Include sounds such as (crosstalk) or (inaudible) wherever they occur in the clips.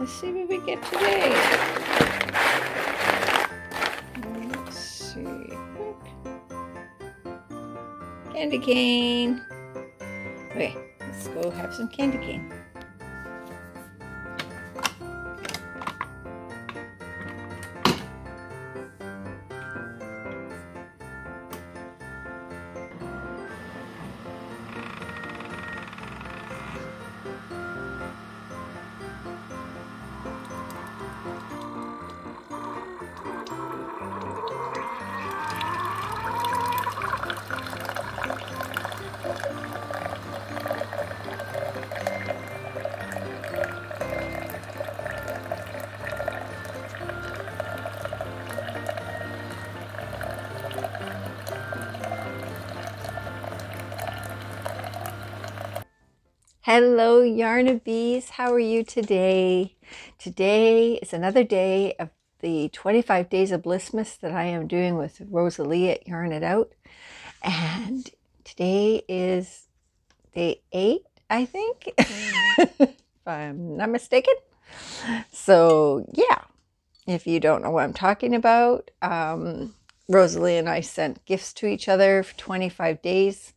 Let's see what we get today. Let's see. Candy cane. Okay, let's go have some candy cane. Hello, Yarn of How are you today? Today is another day of the 25 Days of Blissmas that I am doing with Rosalie at Yarn It Out. And today is day eight, I think, (laughs) if I'm not mistaken. So, yeah, if you don't know what I'm talking about, um, Rosalie and I sent gifts to each other for 25 days.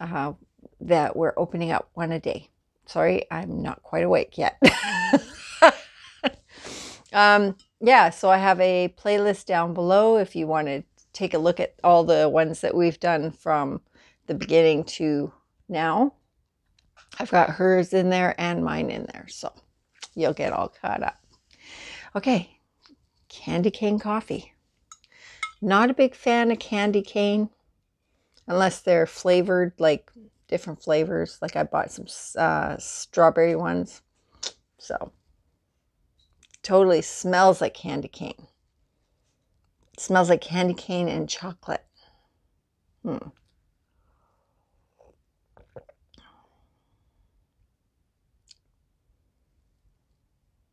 Uh, that we're opening up one a day. Sorry, I'm not quite awake yet. (laughs) um, yeah, so I have a playlist down below if you want to take a look at all the ones that we've done from the beginning to now. I've got hers in there and mine in there, so you'll get all caught up. Okay, candy cane coffee. Not a big fan of candy cane unless they're flavored like different flavors. Like I bought some uh, strawberry ones. So totally smells like candy cane. It smells like candy cane and chocolate. Hmm.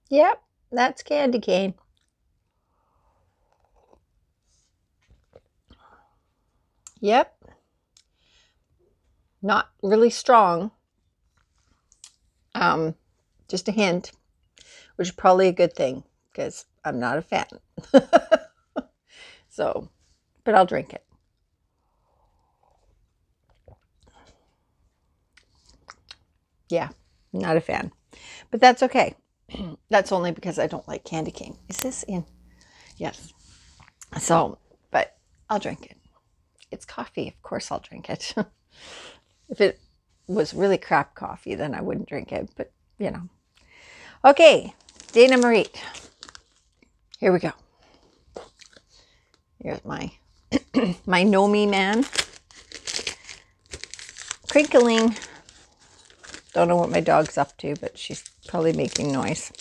Yep, that's candy cane. Yep, not really strong. Um, just a hint, which is probably a good thing because I'm not a fan. (laughs) so, but I'll drink it. Yeah, not a fan. But that's okay. (clears throat) that's only because I don't like candy cane. Is this in? Yes. So, but I'll drink it. It's coffee. Of course I'll drink it. (laughs) If it was really crap coffee, then I wouldn't drink it, but you know. Okay, day number eight. Here we go. Here's my (clears throat) my Nomi man. Crinkling. Don't know what my dog's up to, but she's probably making noise.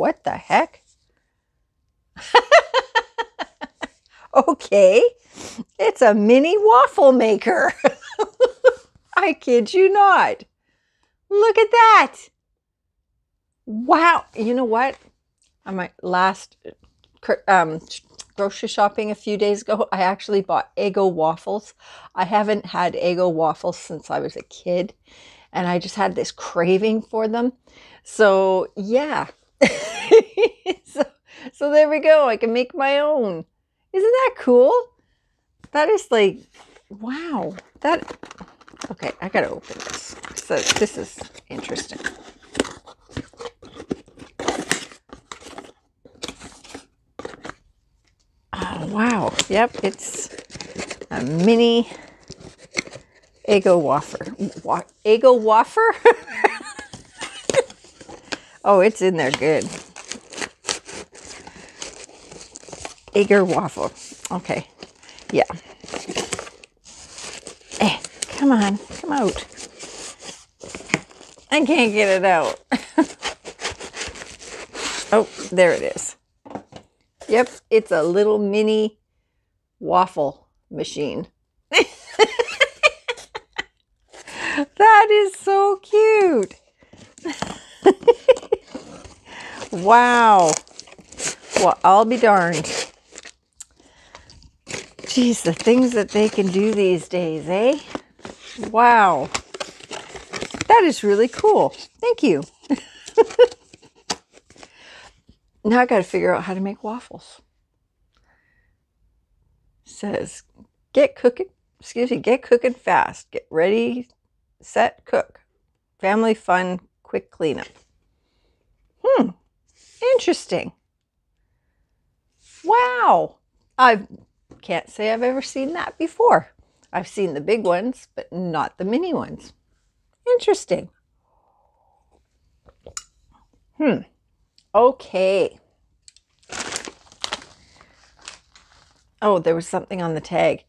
What the heck? (laughs) okay, it's a mini waffle maker. (laughs) I kid you not. Look at that. Wow. You know what? On my last um, grocery shopping a few days ago, I actually bought Eggo waffles. I haven't had Eggo waffles since I was a kid, and I just had this craving for them. So, yeah, (laughs) so, there we go. I can make my own. Isn't that cool? That is like, wow. That, okay, I gotta open this. So this is interesting. Oh, wow. Yep, it's a mini Eggo wafer. Wa- wafer? (laughs) Oh, it's in there good. Egger waffle. Okay. Yeah. Eh, come on. Come out. I can't get it out. (laughs) oh, there it is. Yep, it's a little mini waffle machine. (laughs) that is so cute. (laughs) Wow. Well, I'll be darned. Geez, the things that they can do these days, eh? Wow. That is really cool. Thank you. (laughs) now I got to figure out how to make waffles. Says, get cooking, excuse me, get cooking fast. Get ready, set, cook. Family fun, quick cleanup. Hmm, interesting. Wow. I can't say I've ever seen that before. I've seen the big ones, but not the mini ones. Interesting. Hmm. Okay. Oh, there was something on the tag.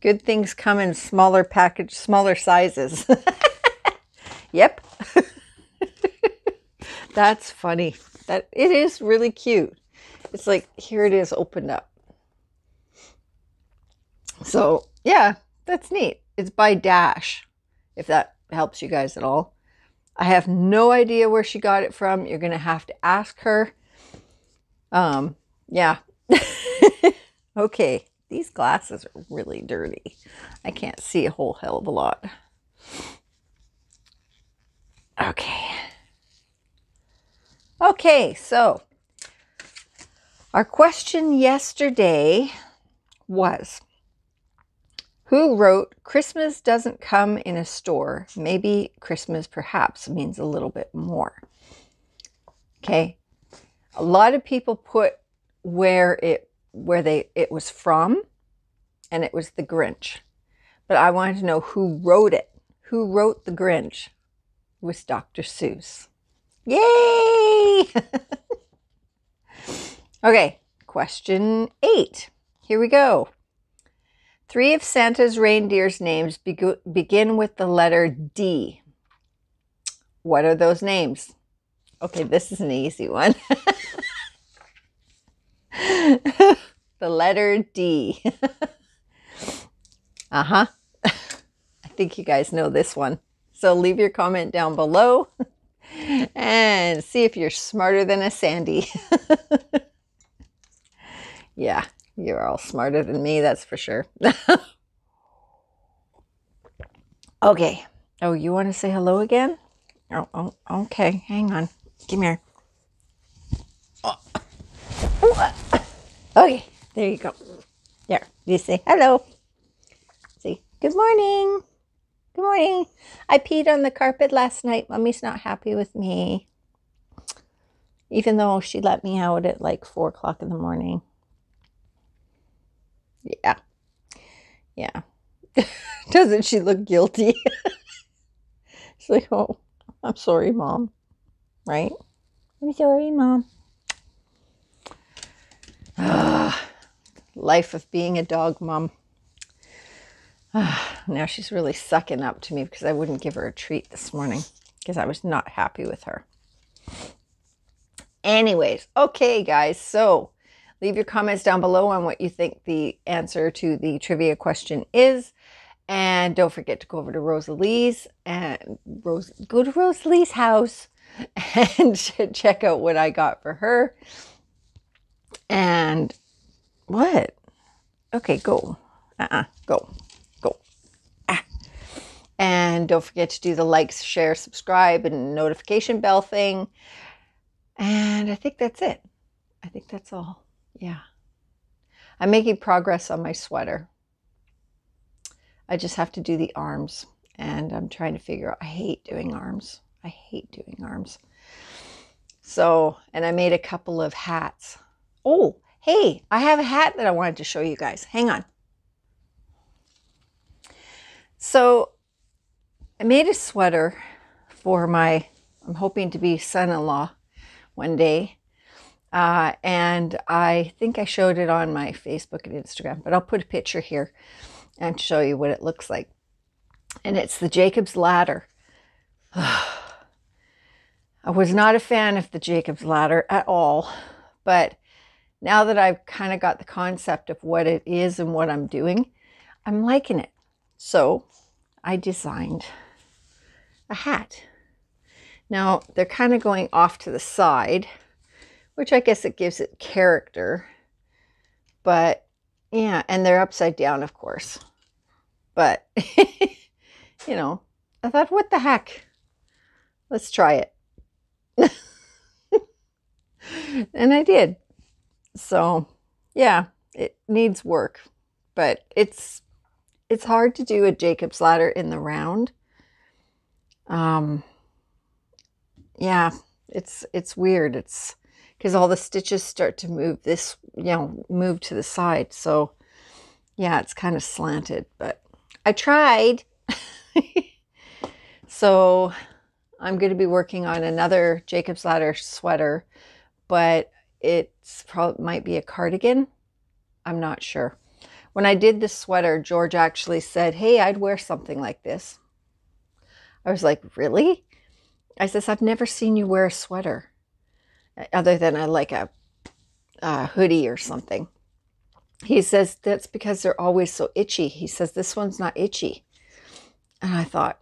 Good things come in smaller package, smaller sizes. (laughs) yep. (laughs) That's funny. That it is really cute. It's like here it is opened up. So, yeah, that's neat. It's by Dash, if that helps you guys at all. I have no idea where she got it from. You're going to have to ask her. Um, yeah. (laughs) okay, these glasses are really dirty. I can't see a whole hell of a lot. Okay. Okay, so our question yesterday was who wrote Christmas doesn't come in a store. Maybe Christmas perhaps means a little bit more. Okay. A lot of people put where it where they it was from and it was the Grinch. But I wanted to know who wrote it. Who wrote the Grinch? It was Dr. Seuss. Yay! (laughs) okay, question 8. Here we go. Three of Santa's reindeer's names begin with the letter D. What are those names? Okay, this is an easy one. (laughs) the letter D. (laughs) uh huh. (laughs) I think you guys know this one. So leave your comment down below and see if you're smarter than a Sandy. yeah, you're all smarter than me, that's for sure. (laughs) okay. Oh, you want to say hello again? Oh, oh okay. Hang on. Come here. Oh. Okay, there you go. There. You say hello. Say good morning. Good morning. I peed on the carpet last night. Mommy's not happy with me. Even though she let me out at like four o'clock in the morning. Yeah. Yeah. (laughs) Doesn't she look guilty? (laughs) She's like, oh, I'm sorry, mom. Right? I'm sorry, mom. Ah, (sighs) life of being a dog mom. Ah, (sighs) now she's really sucking up to me because I wouldn't give her a treat this morning because I was not happy with her. Anyways, okay, guys. So Leave your comments down below on what you think the answer to the trivia question is. And don't forget to go over to Rosalie's and Rose, go to Rosalie's house (laughs) and check out what I got for her. And what? Okay, go. Uh-uh, go. Go. Ah. And don't forget to do the likes, share, subscribe, and notification bell thing. And I think that's it. I think that's all. Yeah. I'm making progress on my sweater. I just have to do the arms and I'm trying to figure out, I hate doing arms. I hate doing arms. So, and I made a couple of hats. Oh, hey, I have a hat that I wanted to show you guys. Hang on. So I made a sweater for my, I'm hoping to be son-in-law one day. Uh, and I think I showed it on my Facebook and Instagram, but I'll put a picture here and show you what it looks like. And it's the Jacob's Ladder. (sighs) I was not a fan of the Jacob's Ladder at all, but now that I've kind of got the concept of what it is and what I'm doing, I'm liking it. So I designed a hat. Now they're kind of going off to the side which I guess it gives it character. But Yeah, and they're upside down, of course. But, (laughs) you know, I thought, what the heck? Let's try it. (laughs) and I did. So, yeah, it needs work, but it's it's hard to do a Jacob's ladder in the round. Um yeah, it's it's weird. It's because all the stitches start to move this, you know, move to the side. So yeah, it's kind of slanted, but I tried. (laughs) so I'm going to be working on another Jacob's Ladder sweater, but it's probably might be a cardigan. I'm not sure. When I did this sweater, George actually said, Hey, I'd wear something like this. I was like, Really? I says, I've never seen you wear a sweater other than a like a, a hoodie or something. He says, That's because they're always so itchy. He says, This one's not itchy. And I thought,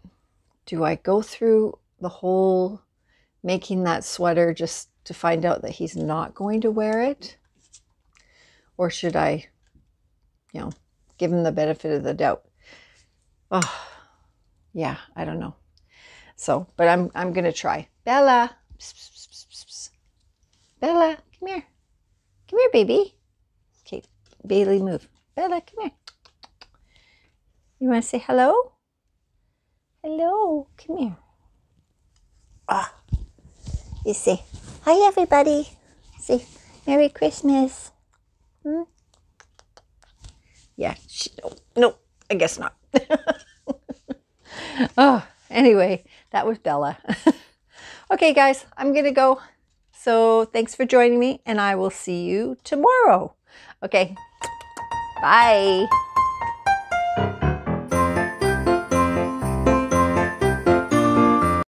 Do I go through the whole making that sweater just to find out that he's not going to wear it? Or should I, you know, give him the benefit of the doubt? Oh, yeah, I don't know. So, but I'm I'm gonna try. Bella, psst, psst, Bella, come here, come here, baby. Okay, Bailey, move. Bella, come here. You want to say hello? Hello, come here. Ah, you say hi, everybody. Say Merry Christmas. Hmm? Yeah, she, no, no, I guess not. oh, (laughs) anyway, that was Bella. (laughs) okay, guys, I'm going to go. So thanks for joining me, and I will see you tomorrow. Okay, bye.